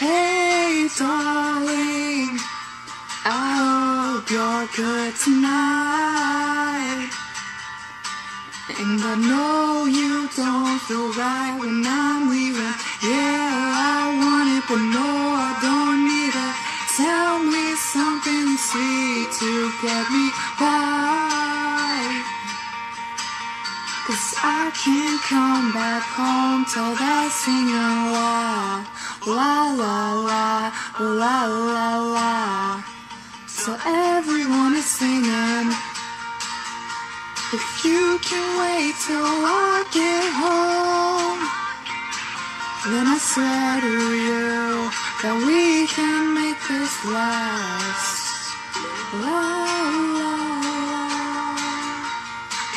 Hey, darling, I hope you're good tonight. And I know you don't feel right when I'm leaving. Yeah, I want it, but no, I don't need it. Tell me something sweet to get me by. Cause I can't come back home till they're singing la, la la la, la la la. So everyone is singing. If you can wait till I get home, then I swear to you that we can make this last. La la la.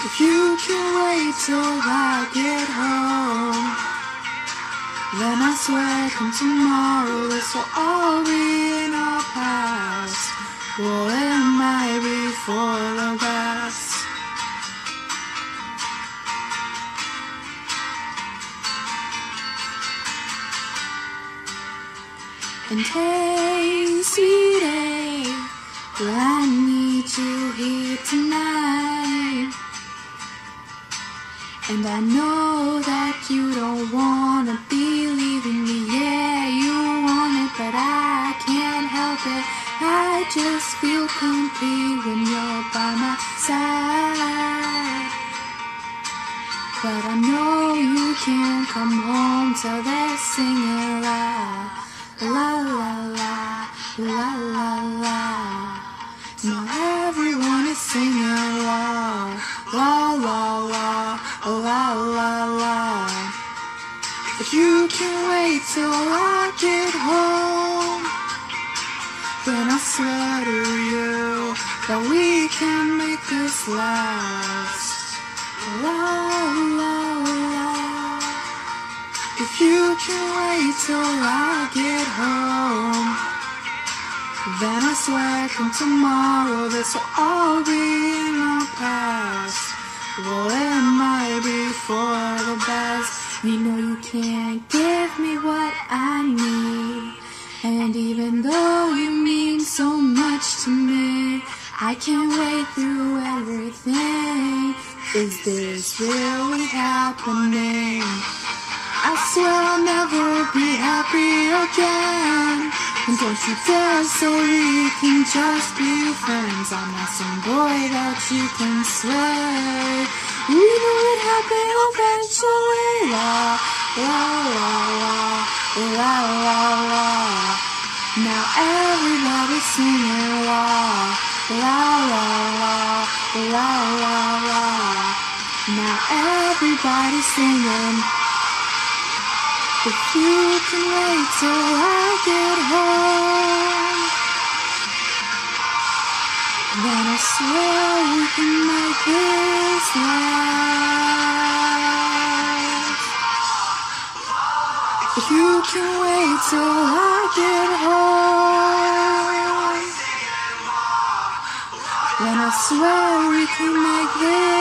If you can wait till I get home, then I swear come tomorrow this will all be in our past. Well, it might be for the best. And hey, sweetie, well, I need you here tonight. And I know that you don't wanna just feel complete when you're by my side. But I know you can't come home till they're singing la la la la la la la. Now everyone is singing la la la la la la la. If you can wait till I get home, then I swear to you that we can make this last. La la la. If you can wait till I get home, then I swear come tomorrow this will all be in our past. Well, it might be for the best. You know you can't give me what I need. And even though you so much to me, I can't wait through everything. Is this really happening? I swear I'll never be happy again. And don't you dare say we can just be friends. I'm not some boy that you can slay. We know it happened eventually. La la la la la la la. Now everybody's singing la la la la la la la. Now everybody's singing. If you can wait till I get home, then I swear we can make this last. If you can wait till I get swear we can make this.